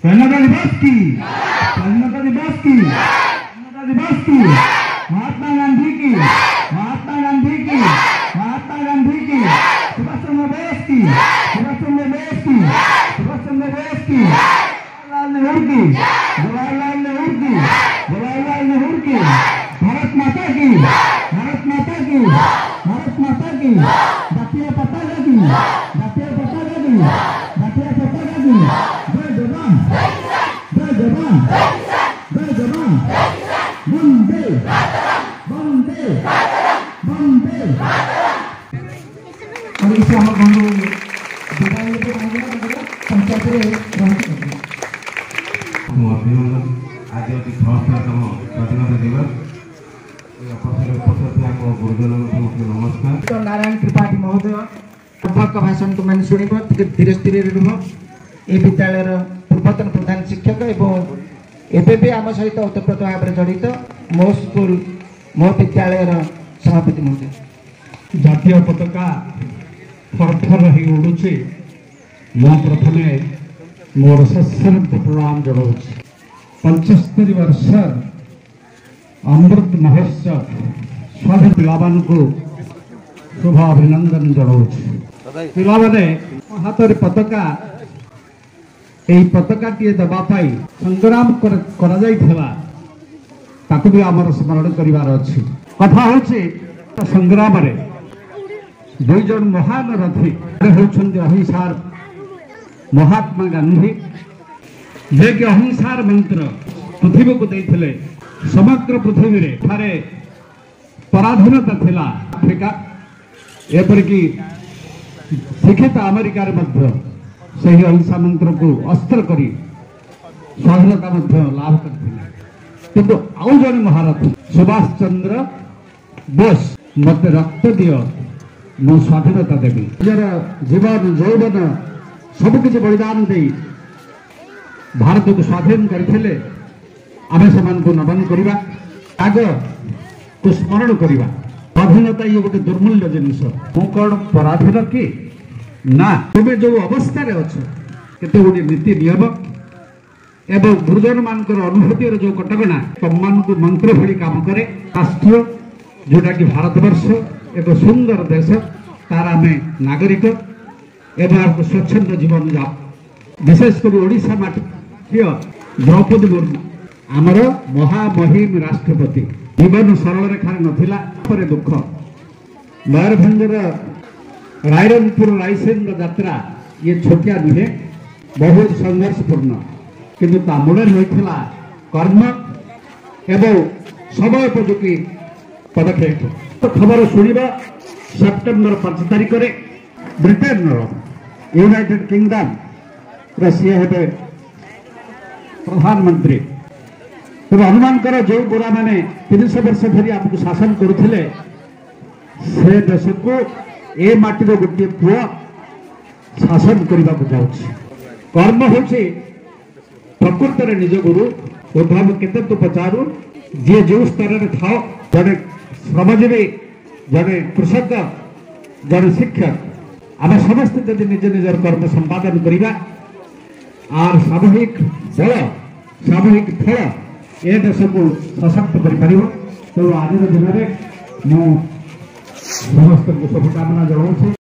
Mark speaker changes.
Speaker 1: स्वतंत्रता की स्वतंत्रता दिवस की स्वतंत्रता दिवस की महात्मा गांधी की महात्मा गांधी की महात्मा गांधी की सुभाष चंद्र बोस की सुभाष चंद्र बोस की सुभाष चंद्र बोस की जवाहरलाल नेहरू की जवाहरलाल नेहरू की जवाहरलाल नेहरू की भारत माता की भारत माता की भारत माता की जातीय पताका की Bantaran. Bantaran. Bombay.
Speaker 2: Bombay. Bombay. अनि यसो हाम्रो बन्धु विधायकले पनि हामीलाई पञ्चायतले म अभिनन्दन आज अति संस्थासम्म
Speaker 1: स्वाधीनता दिवस नमस्कार नारायण त्रिपाठी महोदय सम्पर्क भाषणको मैले शुणव धीरे धीरे रुह ए विद्यालय पूर्वतन प्रधान शिक्षक एवं एबि आम सहित ओतप्रोत भाव में जड़ित मो स्कूल मो विद्यालय सभापति
Speaker 3: महोदय जतियों पता थर थर ही उड़ू प्रथम मोर सत्संग प्रणाम जनाऊँ पंचस्तरी वर्ष अमृत महोत्सव सभी पा शुभ अभिनंदन जनाऊ पे हाथ पता এই ପତାକାଟିଏ ଦେବା ପାଇଁ ସଂଗ୍ରାମ କରାଯାଇଥିଲା ତାକୁ ବି ଆମର ସ୍ମରଣ କରିବାର ଅଛି କଥା ହେଉଛି ସଂଗ୍ରାମରେ ଦୁଇ ଜଣ ମହାନ ରଥୀ ହେଉଛନ୍ତି ଅହିଂସାର ମହାତ୍ମା ଗାନ୍ଧୀ ଯିଏକି ଅହିଂସାର ମନ୍ତ୍ର ପୃଥିବୀକୁ ଦେଇଥିଲେ ସମଗ୍ର ପୃଥିବୀରେ ଠାରେ ପରାଧୀନତା ଥିଲା ଆଫ୍ରିକା ଏପରିକି ଶିକ୍ଷିତ ଆମେରିକାରେ ମଧ୍ୟ ସେହି ଅହିଂସାମନ୍ତ୍ରକୁ ଅସ୍ତ୍ର କରି ସ୍ୱାଧୀନତା ମଧ୍ୟ ଲାଭ କରିଥିଲେ କିନ୍ତୁ ଆଉ ଜଣେ ମହାରଥୀ ସୁଭାଷ ଚନ୍ଦ୍ର ବୋଷ ମୋତେ ରକ୍ତ ଦିଅ ମୁଁ ସ୍ୱାଧୀନତା ଦେବି ନିଜର ଜୀବନ ଯୌବନ ସବୁକିଛି ବଳିଦାନ ଦେଇ ଭାରତକୁ ସ୍ୱାଧୀନ କରିଥିଲେ ଆମେ ସେମାନଙ୍କୁ ନମନ କରିବା ଆଗକୁ ସ୍ମରଣ କରିବା ସ୍ୱାଧୀନତା ଇଏ ଗୋଟେ ଦୁର୍ମୂଲ୍ୟ ଜିନିଷ ମୁଁ କ'ଣ ପରାଧୀନ କି ના તમે ଯେଉଁ ଅବସ୍ଥାରେ ଅଛ କେତେ ଗୁଡ଼ିଏ ନୀତି ନିୟମ ଏବଂ ଗୁରୁଜନମାନଙ୍କର ଅନୁଭୂତିର ଯେଉଁ କଟକଣା ତମମାନଙ୍କୁ ମନ୍ତ୍ର ଭଳି କାମ କରେ ରାଷ୍ଟ୍ର ଯେଉଁଟାକି ଭାରତବର୍ଷ ଏକ ସୁନ୍ଦର ଦେଶ ତାର ଆମେ ନାଗରିକ ଏବଂ ଆମକୁ ସ୍ୱଚ୍ଛନ୍ଦ ଜୀବନ ଯାପ ବିଶେଷ କରି ଓଡ଼ିଶା ମାଟି ଝିଅ ଦ୍ରୌପଦୀ ମୁର୍ମୁ ଆମର ମହାମହିମ ରାଷ୍ଟ୍ରପତି ଜୀବନ ସରଳ ରେଖାରେ ନଥିଲା ପରେ ଦୁଃଖ ମୟୂରଭଞ୍ଜର ରାଇରଙ୍ଗପୁର ଲାଇସେନ୍ର ଯାତ୍ରା ଇଏ ଛୋଟିଆ ନୁହେଁ ବହୁତ ସଂଘର୍ଷପୂର୍ଣ୍ଣ କିନ୍ତୁ ତା ମୂଳରେ ହୋଇଥିଲା କର୍ମ ଏବଂ ସମୟ ଉପଯୋଗୀ ପଦକ୍ଷେପ ଖବର ଶୁଣିବା ସେପ୍ଟେମ୍ବର ପାଞ୍ଚ ତାରିଖରେ ବ୍ରିଟେନର ୟୁନାଇଟେଡ୍ କିଙ୍ଗଡମ୍ର ସିଏ ହେବେ ପ୍ରଧାନମନ୍ତ୍ରୀ ତେବେ ହନୁମାନଙ୍କର ଯେଉଁ ଗୋରାମାନେ ତିନିଶହ ବର୍ଷ ଧରି ଆମକୁ ଶାସନ କରୁଥିଲେ ସେ ଦେଶକୁ ଏ ମାଟିର ଗୋଟିଏ ପୁଅ ଶାସନ କରିବାକୁ ଯାଉଛି କର୍ମ ହେଉଛି ପ୍ରକୃତରେ ନିଜ ଗୁରୁ ଉଦ୍ଧବ କେତେ ତୁ ପଚାରୁ ଯିଏ ଯେଉଁ ସ୍ତରରେ ଥାଉ ଜଣେ ଶ୍ରମଜୀବୀ ଜଣେ କୃଷକ ଜଣେ ଶିକ୍ଷକ ଆମେ ସମସ୍ତେ ଯଦି ନିଜ ନିଜର କର୍ମ ସମ୍ପାଦନ କରିବା আর সামূহিক বল সামূহিক ফল এ দেশকে সশক্ত করে পাব তেমন আজর দিনের नमस्कार समस्त शुभकामना जनाऊँ